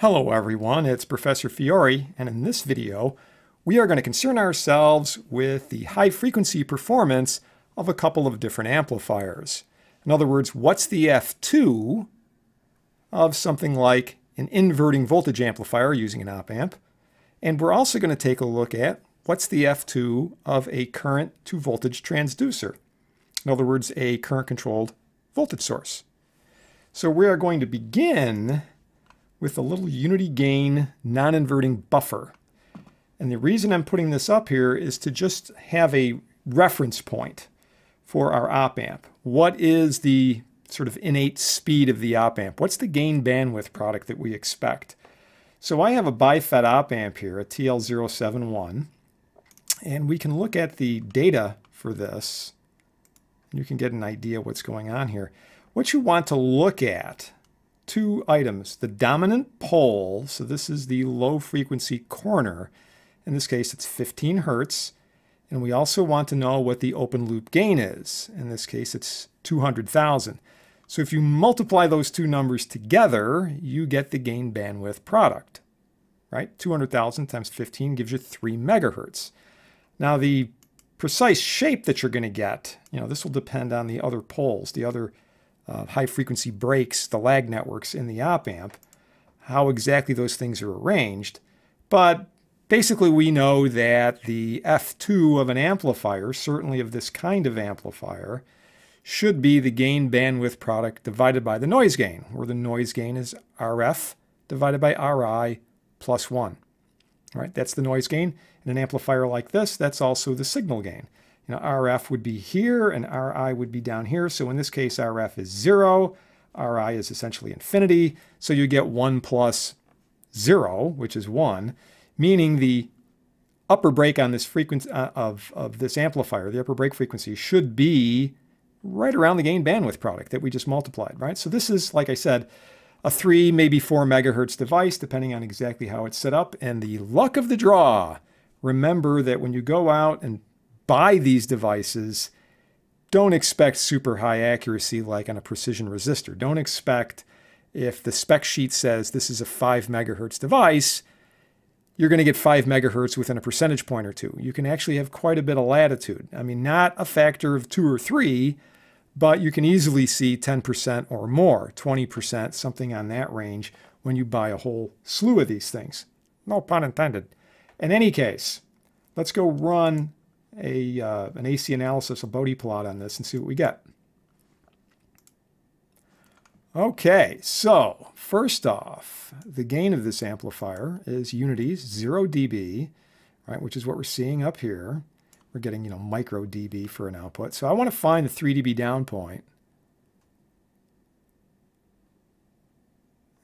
Hello everyone, it's Professor Fiore, and in this video, we are going to concern ourselves with the high frequency performance of a couple of different amplifiers. In other words, what's the F2 of something like an inverting voltage amplifier using an op amp? And we're also going to take a look at what's the F2 of a current to voltage transducer. In other words, a current controlled voltage source. So we are going to begin with a little unity gain non-inverting buffer. And the reason I'm putting this up here is to just have a reference point for our op amp. What is the sort of innate speed of the op amp? What's the gain bandwidth product that we expect? So I have a BiFET op amp here, a TL071, and we can look at the data for this. You can get an idea what's going on here. What you want to look at two items. The dominant pole, so this is the low frequency corner. In this case, it's 15 hertz. And we also want to know what the open loop gain is. In this case, it's 200,000. So if you multiply those two numbers together, you get the gain bandwidth product, right? 200,000 times 15 gives you 3 megahertz. Now the precise shape that you're going to get, you know, this will depend on the other poles, the other uh, high frequency breaks, the lag networks in the op amp, how exactly those things are arranged. But basically we know that the F2 of an amplifier, certainly of this kind of amplifier, should be the gain bandwidth product divided by the noise gain, where the noise gain is RF divided by RI plus 1. All right, that's the noise gain. In an amplifier like this, that's also the signal gain. You know, RF would be here and RI would be down here. So in this case, RF is zero. RI is essentially infinity. So you get one plus zero, which is one, meaning the upper break on this frequency uh, of, of this amplifier, the upper break frequency should be right around the gain bandwidth product that we just multiplied, right? So this is, like I said, a three, maybe four megahertz device, depending on exactly how it's set up. And the luck of the draw, remember that when you go out and buy these devices, don't expect super high accuracy like on a precision resistor. Don't expect if the spec sheet says this is a 5 megahertz device, you're going to get 5 megahertz within a percentage point or two. You can actually have quite a bit of latitude. I mean, not a factor of 2 or 3, but you can easily see 10% or more, 20%, something on that range when you buy a whole slew of these things. No pun intended. In any case, let's go run a, uh, an AC analysis, a Bode plot on this and see what we get. Okay, so first off, the gain of this amplifier is unities 0 dB, right, which is what we're seeing up here. We're getting, you know, micro dB for an output. So I want to find the 3 dB down point.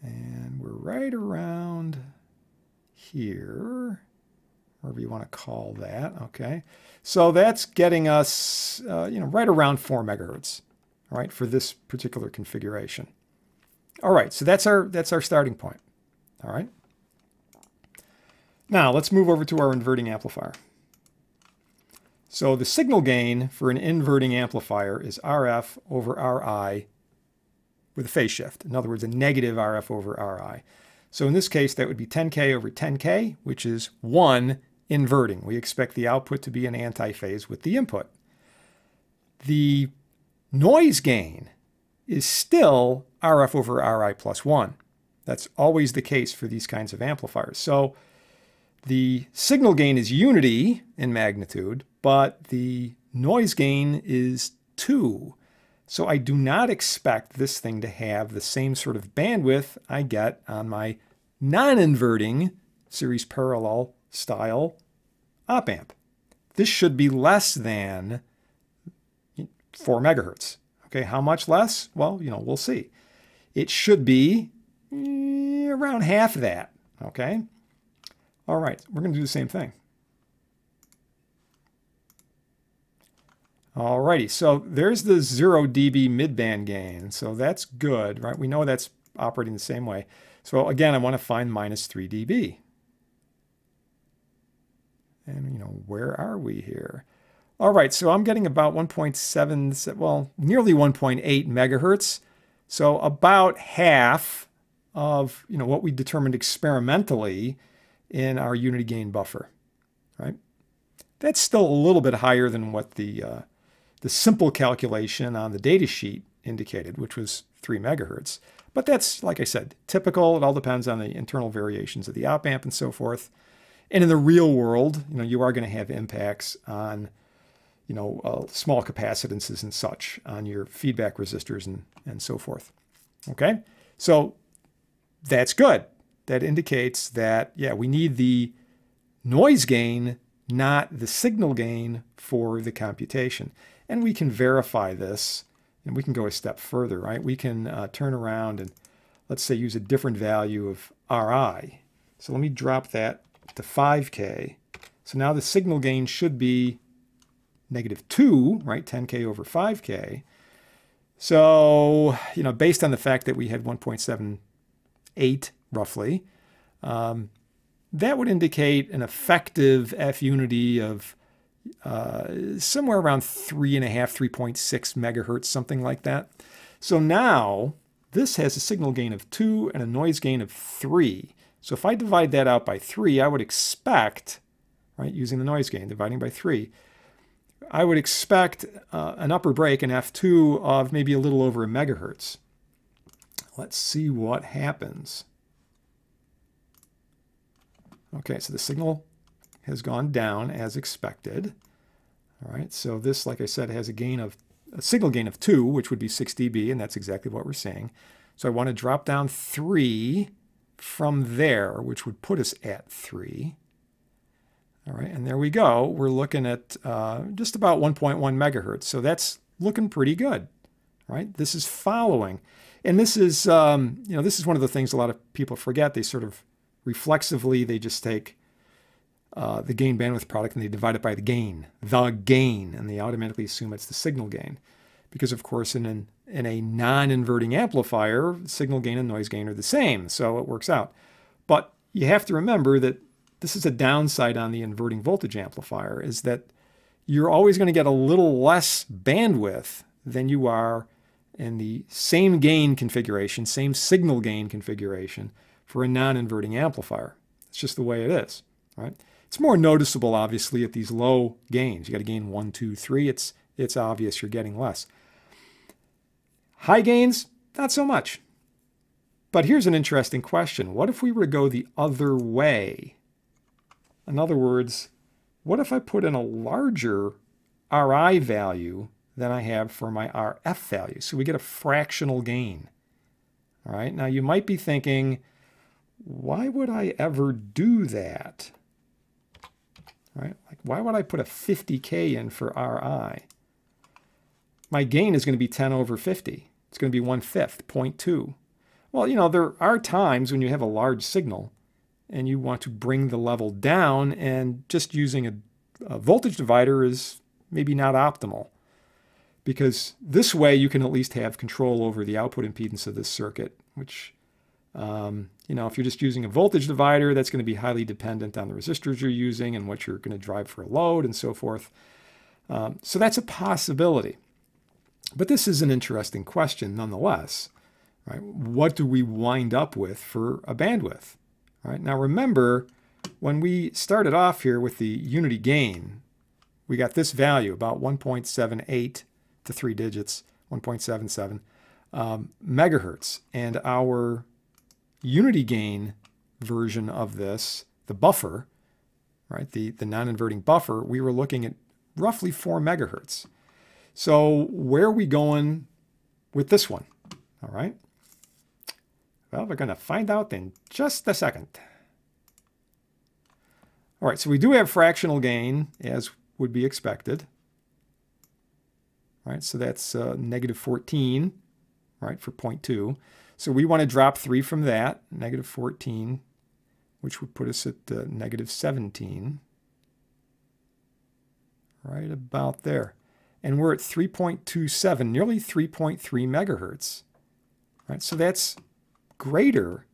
And we're right around here whatever you want to call that. Okay, so that's getting us, uh, you know, right around four megahertz, all right, for this particular configuration. All right, so that's our that's our starting point. All right. Now let's move over to our inverting amplifier. So the signal gain for an inverting amplifier is RF over RI with a phase shift. In other words, a negative RF over RI. So in this case, that would be 10K over 10K, which is 1 inverting. We expect the output to be in antiphase with the input. The noise gain is still RF over RI plus 1. That's always the case for these kinds of amplifiers. So the signal gain is unity in magnitude, but the noise gain is 2. So I do not expect this thing to have the same sort of bandwidth I get on my non-inverting series parallel style op amp. This should be less than 4 megahertz. Okay, how much less? Well, you know, we'll see. It should be eh, around half that. Okay. All right, we're going to do the same thing. Alrighty, so there's the 0 dB midband gain. So that's good, right? We know that's operating the same way. So again, I want to find minus 3 dB. And, you know, where are we here? All right, so I'm getting about 1.7, well, nearly 1.8 megahertz. So about half of you know what we determined experimentally in our unity gain buffer, right? That's still a little bit higher than what the uh, the simple calculation on the data sheet indicated, which was 3 megahertz. But that's, like I said, typical. It all depends on the internal variations of the op amp and so forth. And in the real world, you know, you are going to have impacts on, you know, uh, small capacitances and such on your feedback resistors and, and so forth. Okay, so that's good. That indicates that, yeah, we need the noise gain, not the signal gain for the computation. And we can verify this and we can go a step further, right? We can uh, turn around and let's say use a different value of Ri. So let me drop that to 5K. So now the signal gain should be negative 2, right? 10K over 5K. So, you know, based on the fact that we had 1.78 roughly, um, that would indicate an effective F unity of uh, somewhere around 3.5, 3.6 megahertz, something like that. So now this has a signal gain of 2 and a noise gain of 3. So if I divide that out by 3, I would expect, right, using the noise gain, dividing by 3, I would expect uh, an upper break in F2 of maybe a little over a megahertz. Let's see what happens. Okay, so the signal has gone down as expected. All right, so this, like I said, has a gain of a signal gain of 2, which would be 6 dB, and that's exactly what we're seeing. So I want to drop down 3 from there, which would put us at 3. All right, and there we go. We're looking at uh, just about 1.1 megahertz. So that's looking pretty good, right? This is following. And this is, um, you know, this is one of the things a lot of people forget. They sort of reflexively, they just take uh, the gain bandwidth product and they divide it by the gain, the gain, and they automatically assume it's the signal gain. Because of course in, an, in a non-inverting amplifier, signal gain and noise gain are the same, so it works out. But you have to remember that this is a downside on the inverting voltage amplifier, is that you're always going to get a little less bandwidth than you are in the same gain configuration, same signal gain configuration for a non-inverting amplifier. It's just the way it is, right? It's more noticeable, obviously, at these low gains. You got to gain one, two, three. It's, it's obvious you're getting less. High gains, not so much. But here's an interesting question. What if we were to go the other way? In other words, what if I put in a larger RI value than I have for my RF value? So we get a fractional gain. All right, now you might be thinking, why would I ever do that? right? Like, why would I put a 50K in for RI? My gain is going to be 10 over 50. It's going to be 1 fifth, 0.2. Well, you know, there are times when you have a large signal and you want to bring the level down and just using a, a voltage divider is maybe not optimal because this way you can at least have control over the output impedance of this circuit, which um, you know, if you're just using a voltage divider, that's going to be highly dependent on the resistors you're using and what you're going to drive for a load and so forth. Um, so that's a possibility. But this is an interesting question nonetheless. Right? What do we wind up with for a bandwidth? Right? Now remember, when we started off here with the unity gain, we got this value, about 1.78 to three digits, 1.77 um, megahertz. And our unity gain version of this, the buffer, right, the, the non-inverting buffer, we were looking at roughly 4 megahertz. So where are we going with this one? All right. Well, we're going to find out in just a second. All right, so we do have fractional gain, as would be expected. All right, so that's uh, negative 14, right, for 0.2. So we want to drop 3 from that, negative 14, which would put us at uh, negative 17. Right about there. And we're at 3.27, nearly 3.3 megahertz. Right, so that's greater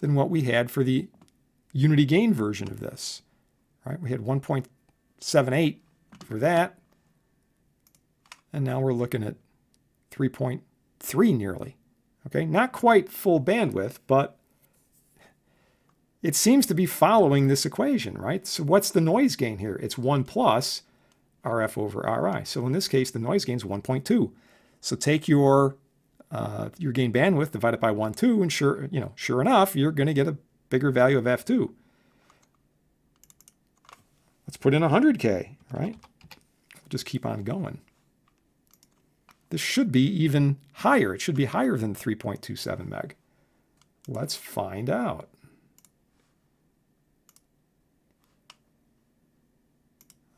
than what we had for the unity gain version of this. Right, we had 1.78 for that, and now we're looking at 3. 3 nearly. Okay, not quite full bandwidth, but it seems to be following this equation, right? So what's the noise gain here? It's 1 plus RF over RI. So in this case, the noise gain is 1.2. So take your uh, your gain bandwidth divided by 1, 2, and sure, you know, sure enough, you're going to get a bigger value of F2. Let's put in 100K, right? Just keep on going. This should be even higher. It should be higher than 3.27 meg. Let's find out.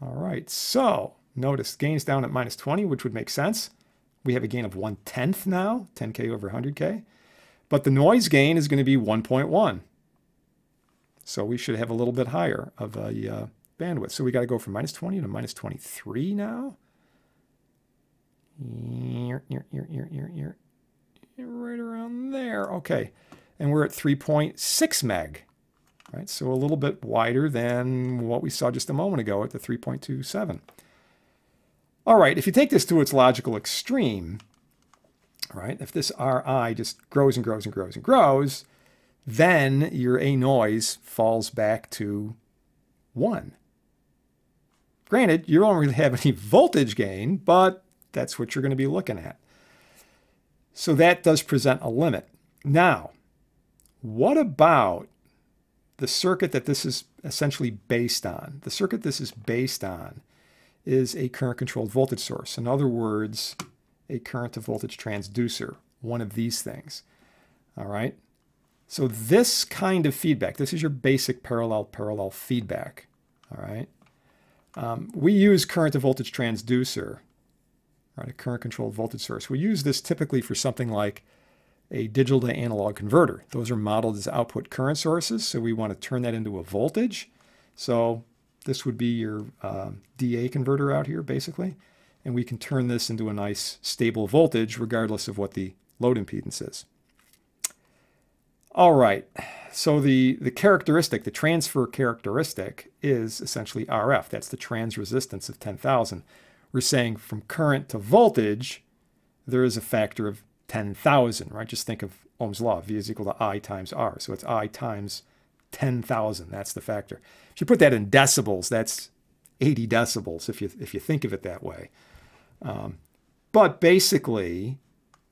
All right, so notice gain's down at minus 20, which would make sense. We have a gain of 1 tenth now, 10K over 100K. But the noise gain is going to be 1.1. So we should have a little bit higher of a uh, bandwidth. So we got to go from minus 20 to minus 23 now. Right around there. Okay. And we're at 3.6 meg right? So a little bit wider than what we saw just a moment ago at the 3.27. All right, if you take this to its logical extreme, right, if this Ri just grows and grows and grows and grows, then your A noise falls back to 1. Granted, you don't really have any voltage gain, but that's what you're going to be looking at. So that does present a limit. Now, what about the circuit that this is essentially based on, the circuit this is based on is a current controlled voltage source. In other words, a current to voltage transducer, one of these things. All right. So this kind of feedback, this is your basic parallel parallel feedback. All right. Um, we use current to voltage transducer, right, a current controlled voltage source. We use this typically for something like a digital to analog converter. Those are modeled as output current sources, so we want to turn that into a voltage. So this would be your uh, DA converter out here, basically. And we can turn this into a nice stable voltage regardless of what the load impedance is. All right, so the, the characteristic, the transfer characteristic is essentially RF. That's the trans resistance of 10,000. We're saying from current to voltage, there is a factor of 10,000, right? Just think of Ohm's law, V is equal to I times R. So it's I times 10,000. That's the factor. If you put that in decibels, that's 80 decibels if you, if you think of it that way. Um, but basically,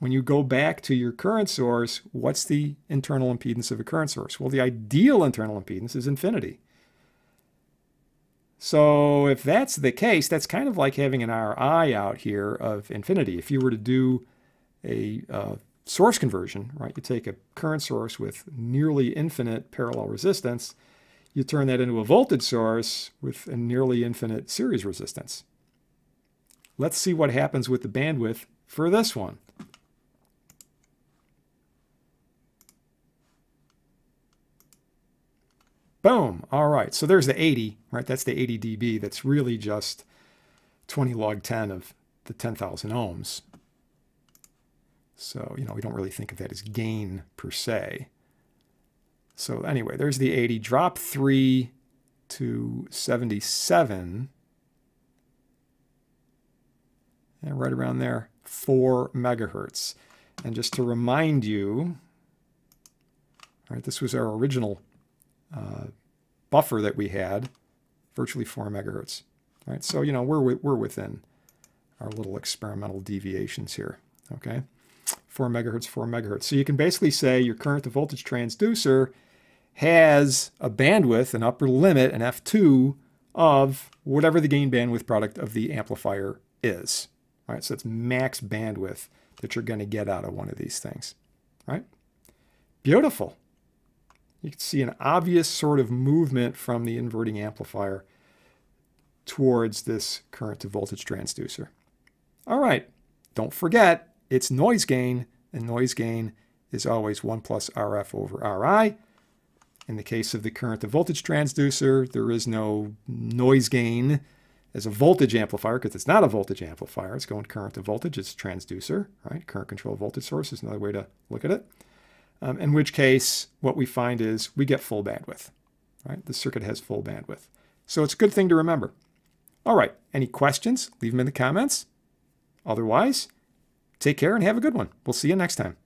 when you go back to your current source, what's the internal impedance of a current source? Well, the ideal internal impedance is infinity. So if that's the case, that's kind of like having an RI out here of infinity. If you were to do a uh, source conversion, right? You take a current source with nearly infinite parallel resistance, you turn that into a voltage source with a nearly infinite series resistance. Let's see what happens with the bandwidth for this one. Boom. All right. So there's the 80, right? That's the 80 dB. That's really just 20 log 10 of the 10,000 ohms. So, you know, we don't really think of that as gain per se. So anyway, there's the 80. Drop 3 to 77. And right around there, 4 megahertz. And just to remind you, all right, this was our original uh, buffer that we had, virtually 4 megahertz. All right, so, you know, we're, we're within our little experimental deviations here, okay? 4 megahertz, 4 megahertz. So you can basically say your current to voltage transducer has a bandwidth, an upper limit, an F2 of whatever the gain bandwidth product of the amplifier is. All right, So it's max bandwidth that you're going to get out of one of these things. All right? Beautiful. You can see an obvious sort of movement from the inverting amplifier towards this current to voltage transducer. All right, don't forget, it's noise gain, and noise gain is always 1 plus RF over RI. In the case of the current to voltage transducer, there is no noise gain as a voltage amplifier because it's not a voltage amplifier. It's going current to voltage. It's a transducer, right? Current control voltage source is another way to look at it. Um, in which case, what we find is we get full bandwidth, right? The circuit has full bandwidth. So it's a good thing to remember. All right, any questions? Leave them in the comments. Otherwise, Take care and have a good one. We'll see you next time.